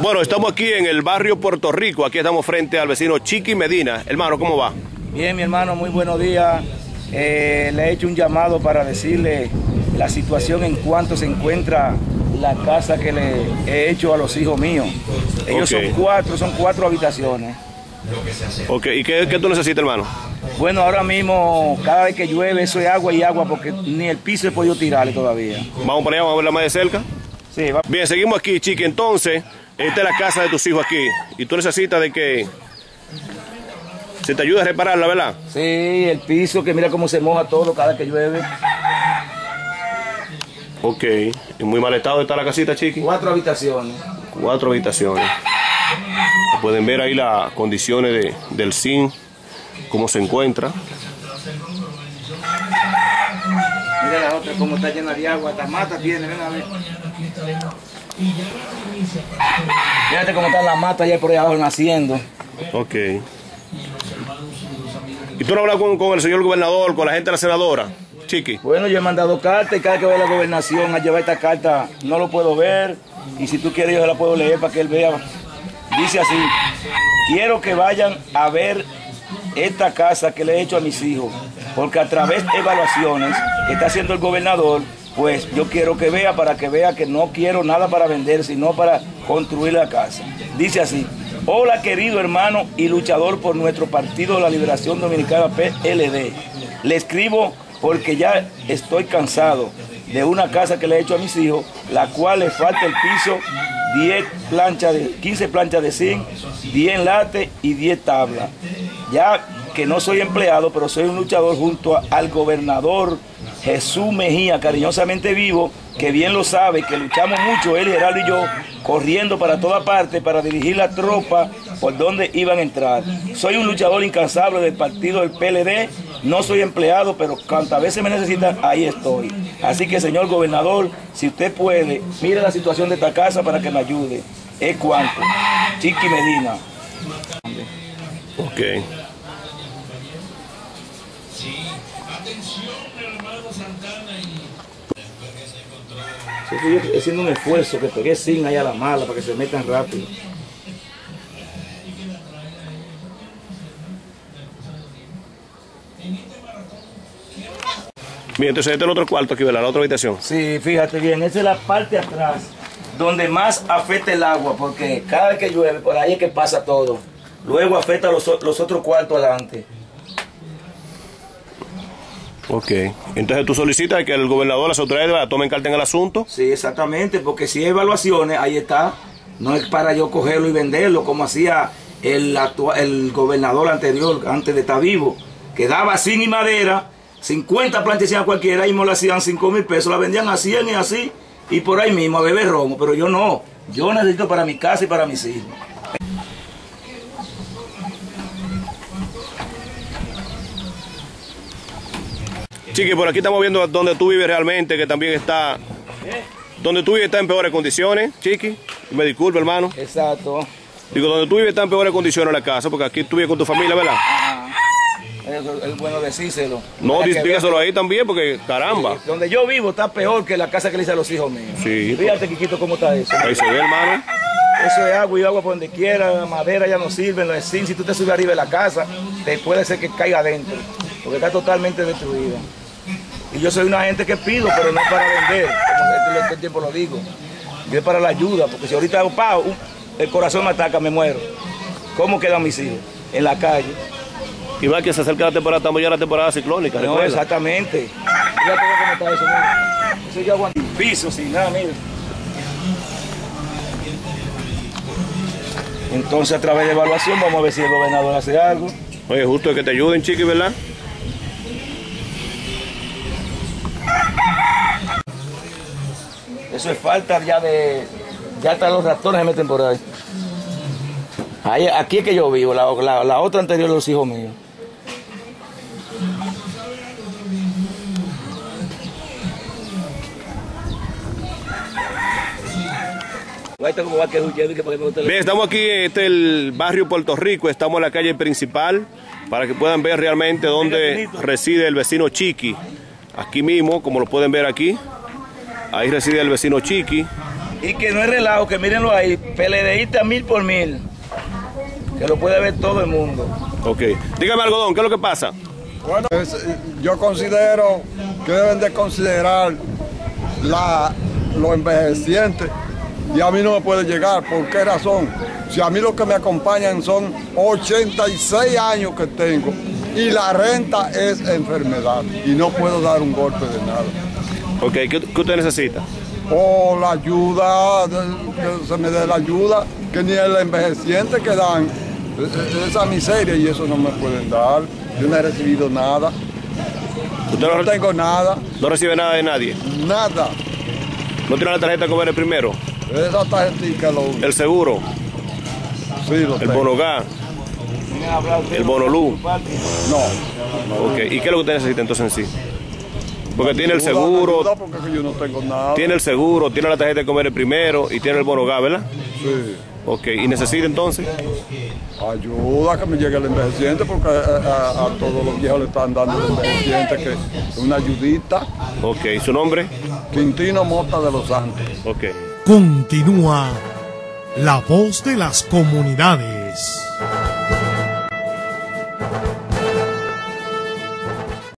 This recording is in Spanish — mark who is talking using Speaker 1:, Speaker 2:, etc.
Speaker 1: Bueno, estamos aquí en el barrio Puerto Rico. Aquí estamos frente al vecino Chiqui Medina. Hermano, ¿cómo va?
Speaker 2: Bien, mi hermano, muy buenos días. Eh, le he hecho un llamado para decirle la situación en cuanto se encuentra la casa que le he hecho a los hijos míos. Ellos son cuatro, son cuatro habitaciones.
Speaker 1: Ok, ¿y qué, qué tú necesitas, hermano?
Speaker 2: Bueno, ahora mismo, cada vez que llueve, eso es agua y agua porque ni el piso he podido tirarle todavía.
Speaker 1: Vamos para allá, vamos a verla más de cerca.
Speaker 2: Sí, va.
Speaker 1: Bien, seguimos aquí, Chiqui. Entonces, esta es la casa de tus hijos aquí. Y tú necesitas de que se te ayude a repararla, ¿verdad?
Speaker 2: Sí, el piso, que mira cómo se moja todo cada vez que llueve.
Speaker 1: Ok. En muy mal estado está la casita, Chiqui.
Speaker 2: Cuatro habitaciones.
Speaker 1: Cuatro habitaciones. Pueden ver ahí las condiciones de- del zinc, cómo se encuentra.
Speaker 2: La otra, cómo está llena de agua. Hasta mata tiene, ven a ver. Fíjate cómo están las matas allá por allá abajo naciendo.
Speaker 1: Ok. ¿Y tú no hablas con, con el señor gobernador, con la gente de la senadora? Chiqui.
Speaker 2: Bueno, yo he mandado carta y cada vez que voy a la gobernación a llevar esta carta no lo puedo ver. Y si tú quieres yo se la puedo leer para que él vea. Dice así, quiero que vayan a ver esta casa que le he hecho a mis hijos. Porque a través de evaluaciones que está haciendo el gobernador, pues yo quiero que vea para que vea que no quiero nada para vender, sino para construir la casa. Dice así, hola querido hermano y luchador por nuestro Partido de la Liberación Dominicana PLD. Le escribo porque ya estoy cansado de una casa que le he hecho a mis hijos, la cual le falta el piso, 10 planchas de, 15 planchas de zinc, 10 enlates y 10 tablas. Ya que no soy empleado, pero soy un luchador junto al gobernador Jesús Mejía, cariñosamente vivo, que bien lo sabe, que luchamos mucho, él, Gerardo y yo, corriendo para toda parte para dirigir la tropa por donde iban a entrar. Soy un luchador incansable del partido del PLD, no soy empleado, pero cuantas veces me necesitan, ahí estoy. Así que, señor gobernador, si usted puede, mire la situación de esta casa para que me ayude. Es cuanto. Chiqui Medina.
Speaker 1: Ok.
Speaker 2: Estoy haciendo un esfuerzo que pegué sin ahí a la mala para que se metan rápido.
Speaker 1: Bien, entonces este es el otro cuarto aquí, ¿verdad? La otra habitación.
Speaker 2: Sí, fíjate bien, esa es la parte de atrás donde más afecta el agua, porque cada vez que llueve, por ahí es que pasa todo. Luego afecta los, los otros cuartos adelante.
Speaker 1: Ok. Entonces tú solicitas que el gobernador, las autoridades tomen carta en el asunto.
Speaker 2: Sí, exactamente, porque si hay evaluaciones, ahí está. No es para yo cogerlo y venderlo como hacía el, actua- el gobernador anterior, antes de estar vivo, que daba zinc y madera, 50 planchas a cualquiera, y me lo hacían 5 mil pesos, la vendían a 100 y así, y por ahí mismo a beber romo, pero yo no, yo necesito para mi casa y para mis hijos.
Speaker 1: Chiqui, por aquí estamos viendo donde tú vives realmente, que también está... Donde tú vives está en peores condiciones, Chiqui. Me disculpe, hermano.
Speaker 2: Exacto.
Speaker 1: Digo, donde tú vives está en peores condiciones la casa, porque aquí tú vives con tu familia, ¿verdad?
Speaker 2: Eso es bueno decírselo.
Speaker 1: No,
Speaker 2: que
Speaker 1: dígaselo ahí también, porque caramba.
Speaker 2: Donde yo vivo está peor que la casa que le hice a los hijos míos.
Speaker 1: Sí.
Speaker 2: Fíjate, Quiquito, cómo está eso.
Speaker 1: Ahí se ve, hermano.
Speaker 2: Eso es agua y agua por donde quiera, la madera ya no sirve, los zinc, si tú te subes arriba de la casa, te puede ser que caiga adentro, porque está totalmente destruida. Y yo soy una gente que pido, pero no para vender, como todo el tiempo lo digo. Yo es para la ayuda, porque si ahorita hago pa, un- el corazón me ataca, me muero. ¿Cómo quedan mis hijos? En la calle.
Speaker 1: Y va que se acerca la temporada, estamos ya en la temporada ciclónica,
Speaker 2: No,
Speaker 1: recuerda.
Speaker 2: exactamente. Está eso, mira. Eso yo aguanto piso sin nada, mira. Entonces, a través de evaluación, vamos a ver si el gobernador hace algo.
Speaker 1: Oye, justo es que te ayuden, Chiqui, ¿verdad?
Speaker 2: Eso es falta ya de. Ya hasta los ratones se meten por ahí. Ahí- aquí es que yo vivo, la, la- la otra anterior de los hijos míos.
Speaker 1: Estamos aquí, este es el barrio Puerto Rico, estamos en la calle principal para que puedan ver realmente dónde reside el vecino Chiqui. Aquí mismo, como lo pueden ver aquí, ahí reside el vecino Chiqui.
Speaker 2: Y que no es relajo, que mírenlo ahí, PLDista mil por mil. Que lo puede ver todo el mundo.
Speaker 1: Ok. Dígame, algodón, ¿qué es lo que pasa?
Speaker 3: Bueno, es- yo considero que deben de considerar la, los envejecientes y a mí no me puede llegar. ¿Por qué razón? Si a mí lo que me acompañan son 86 años que tengo y la renta es enfermedad y no puedo dar un golpe de nada.
Speaker 1: Ok, ¿qué, qué usted necesita?
Speaker 3: O la ayuda, de- que se me dé la ayuda, que ni el envejeciente que dan, e- e- esa miseria y eso no me pueden dar. Yo no he recibido nada,
Speaker 1: ¿Usted
Speaker 3: no
Speaker 1: no,
Speaker 3: tengo nada,
Speaker 1: no recibe nada de nadie?
Speaker 3: nada.
Speaker 1: ¿No tiene la tarjeta de comer el primero?
Speaker 3: Esa tarjetita lo uso.
Speaker 1: ¿El seguro?
Speaker 3: Sí, lo
Speaker 1: ¿El bono gas? ¿El bono luz?
Speaker 3: No.
Speaker 1: Ok, ¿y qué es lo que usted necesita entonces en sí? Porque tiene el seguro,
Speaker 3: ayuda, porque yo no tengo nada.
Speaker 1: tiene el seguro, tiene la tarjeta de comer el primero y tiene el bono gas, ¿verdad?
Speaker 3: Sí.
Speaker 1: Ok, ¿y necesita entonces?
Speaker 3: Ayuda que me llegue el envejeciente porque a, a- a todos los viejos le están dando el envejeciente que una ayudita.
Speaker 1: Ok, ¿su nombre?
Speaker 3: Quintino Mota de los Santos.
Speaker 1: Ok.
Speaker 4: Continúa La Voz de las Comunidades.